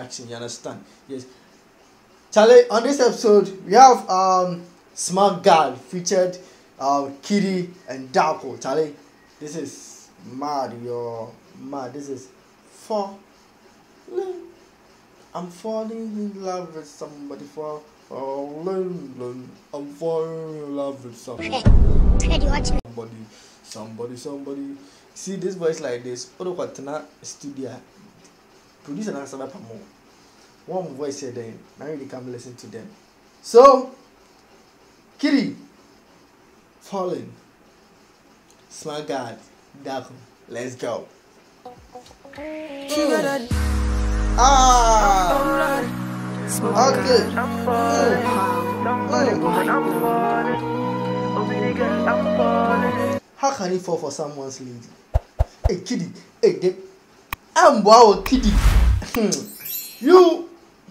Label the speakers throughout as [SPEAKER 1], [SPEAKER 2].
[SPEAKER 1] reaction. You understand? Yes. Charlie, on this episode, we have um Smallgod featured uh, Kidi and Darkoo. Charlie, this is mad, yo. Mad. This is for. I'm falling in love with somebody for. I'm falling in love with somebody.
[SPEAKER 2] Fred, you watching?
[SPEAKER 1] somebody, somebody, somebody. See this voice like this. Odo studio. Producer na sabe pamo. One voice here then. Now you come listen to them. So, Kidi, falling, Smallgod, dark. Let's go. Ah, okay. How can you fall for someone's lady? Hey, Kidi. Hey, they, I'm wow, Kitty. you,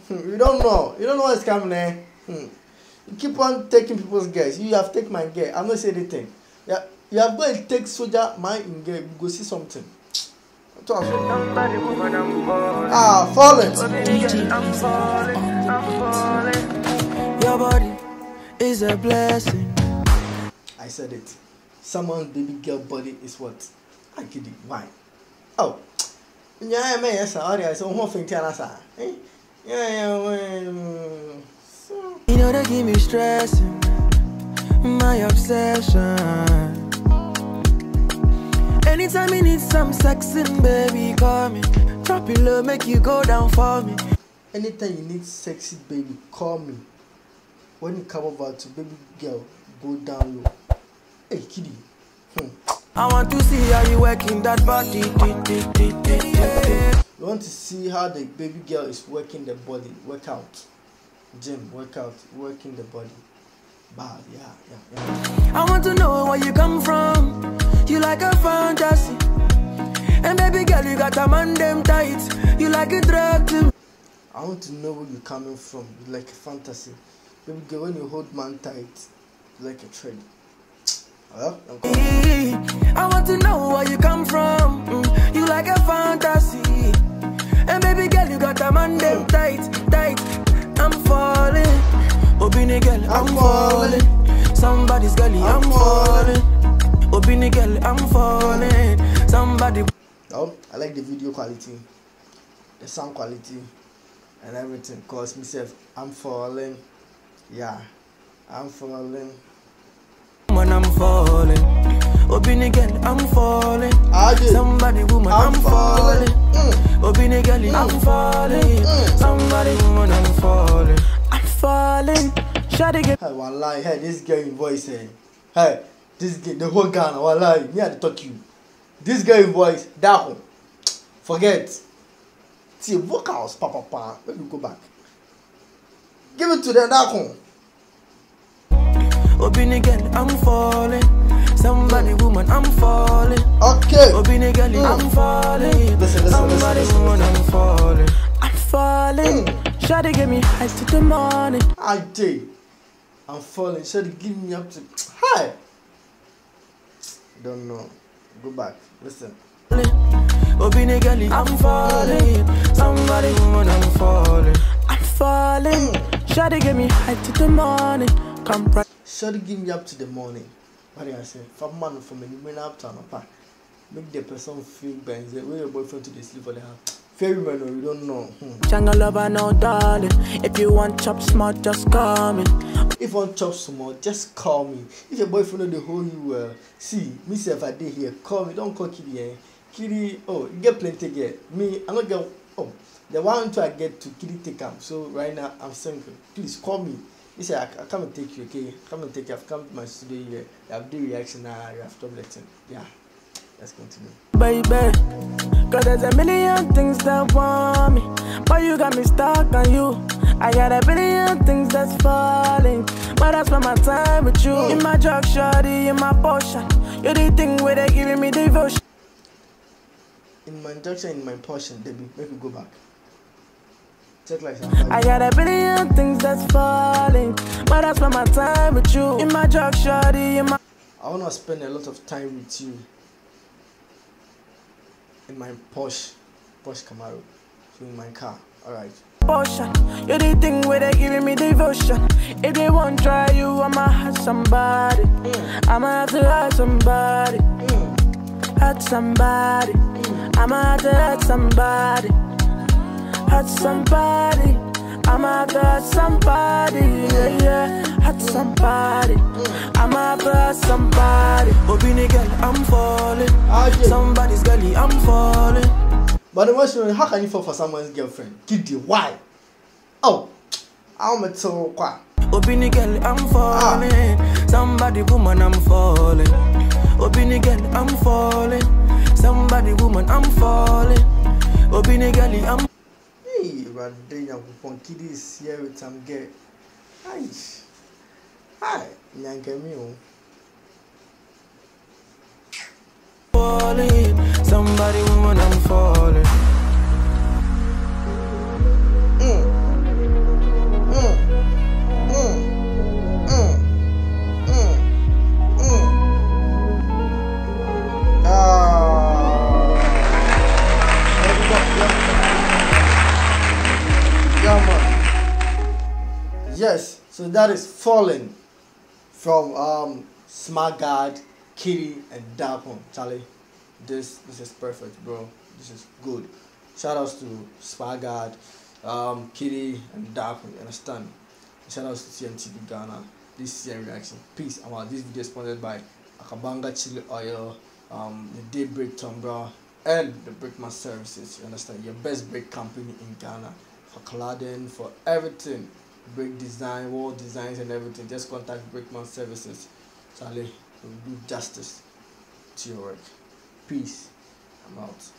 [SPEAKER 1] you don't know. You don't know what's coming there. Hmm. You keep on taking people's girls. You have taken my girl. I'm not saying anything. Yeah, you have going to take soldier my girl. You go see something. Ah, falling.
[SPEAKER 3] Your body is a blessing.
[SPEAKER 1] I said it. Someone's baby girl body is what? I kid it. Why? Oh. Yeah, man, yes, sorry. I saw one thing tell us. Eh? Yeah, yeah, um, so.
[SPEAKER 3] You know they give me stress, my obsession. Anytime you need some sexing, baby, call me. Drop it low, make you go down for me.
[SPEAKER 1] Anytime you need sexy baby, call me. When you come over to baby girl, go down low. Hey, Kidi. Hmm.
[SPEAKER 3] I want to see how you working that body.
[SPEAKER 1] You want to see how the baby girl is working the body, workout, gym, workout, working the body. Bad, yeah, yeah, yeah.
[SPEAKER 3] I want to know where you come from. You like a fantasy. And baby girl, you got a man them tight. You like a drug to.
[SPEAKER 1] I want to know where you're coming from. You like a fantasy. Baby girl, when you hold man tight, you like a trend. Well, coming.
[SPEAKER 3] I want to know where you come from. Mm, You like a fantasy. And baby girl, you got a man them tight, tight. I'm falling. Obini girl, I'm,
[SPEAKER 1] I'm
[SPEAKER 3] falling. Somebody's girlie, I'm,
[SPEAKER 1] I'm
[SPEAKER 3] falling. Obini girl, I'm falling. Somebody.
[SPEAKER 1] Oh, I like the video quality, the sound quality, and everything. Cause myself, I'm falling. Yeah, I'm falling.
[SPEAKER 3] When I'm falling. Obini girl, I'm falling. Somebody woman, I'm, falling.
[SPEAKER 1] Mm.
[SPEAKER 3] Obini girl, I'm falling.
[SPEAKER 1] Mm.
[SPEAKER 3] Somebody woman, I'm falling. I'm falling. Shawty get
[SPEAKER 1] Hey, wallahi, hey, this girl in voice, hey, hey, this girl, the whole Ghana, wallahi, me had to talk you. This girl in voice, that one, forget. See, vocals, pa pa pa. Let me go back. Give it to them, that one.
[SPEAKER 3] Obini girl, I'm falling. Somebody woman, I'm falling.
[SPEAKER 1] Okay.
[SPEAKER 3] Obini girl,
[SPEAKER 1] Mm.
[SPEAKER 3] I'm falling.
[SPEAKER 1] Listen, listen,
[SPEAKER 3] Somebody
[SPEAKER 1] listen, listen,
[SPEAKER 3] woman,
[SPEAKER 1] listen.
[SPEAKER 3] I'm falling. I'm falling.
[SPEAKER 1] Mm.
[SPEAKER 3] Shawty get me high to the morning.
[SPEAKER 1] I did. I'm falling. They give me up to hi? Don't know. Go back. Listen.
[SPEAKER 3] Obini girl, I'm falling. Somebody woman, I'm falling. I'm falling. Shawty get me high to the morning. Come right.
[SPEAKER 1] They give me up to the morning? What do I say? From man from any minute up to an apart. Make the person feel. Say, where your boyfriend to the sleep for the house. Fairy man, you don't know. Hmm.
[SPEAKER 3] Jungle lover, no darling. If you want chop smart, just call me.
[SPEAKER 1] If you want chop small, just call me. If your boyfriend know the whole you well, see, me say if I did here, call me. Don't call Kitty. Eh? Kitty, oh, you get plenty get. Me, I don't get. Oh, the one to I get to Kitty take am. So right now I'm single. Please call me. You say I, I come and take you, okay? Come and take you. I've come to my studio here. Have the reaction now. You have stop letting. Yeah, let's continue.
[SPEAKER 3] baby. Cause there's a million things that want me. But you got me stuck on you. I got a billion things that's falling. But I spend my time with you. In my drug shorty, in my potion. You're the thing where they giving me devotion.
[SPEAKER 1] In my introduction, in my portion, baby, make me go back.
[SPEAKER 3] I got a billion things that's falling. But I spend my time with you. In my drug shorty, in my
[SPEAKER 1] I wanna spend a lot of time with you. In my Porsche, Porsche Camaro, so in my car. Alright.
[SPEAKER 3] Potion, you the thing where they giving me devotion. If they won't try you, I'ma hurt somebody. Mm. I'ma have to hurt somebody. Mm. Hurt somebody. Mm. I'ma have to hurt somebody. Hurt somebody. I'ma hurt somebody. Yeah, yeah. Hurt somebody. I'ma hurt somebody. Obini girl, I'm falling.
[SPEAKER 1] Ah,
[SPEAKER 3] Somebody's girlie, I'm falling.
[SPEAKER 1] But the question is, how can you fall for someone's girlfriend? Kidi, why? Oh, oh I'm a tell why.
[SPEAKER 3] Obini girl, I'm falling. Somebody woman, I'm falling. Oh, Obini girl, I'm falling. Somebody woman, I'm falling. Obini girl, I'm
[SPEAKER 1] Hey, Radhe Nyankopɔn Kidi is here with some girl. Hi. Hi, Nyankemi o.
[SPEAKER 3] falling. Somebody woman, I'm falling.
[SPEAKER 1] Yes, so that is falling from um Smart Guard, Kidi, and Dapon. Charlie, this this is perfect, bro. This is good. Shout outs to Smallgod, um, Kidi, and Dapon. You understand? Shout outs to CMTV Ghana. This is CM reaction. Peace. I'm out. This video is sponsored by Akabanga Chili Oil, um, the Daybreak Tumbler, and the Brickman Services. You understand? Your best brick company in Ghana for cladding, for everything, brick design, wall designs, and everything. Just contact Brickman Services. Charlie will do justice to your work. Peace. I'm out.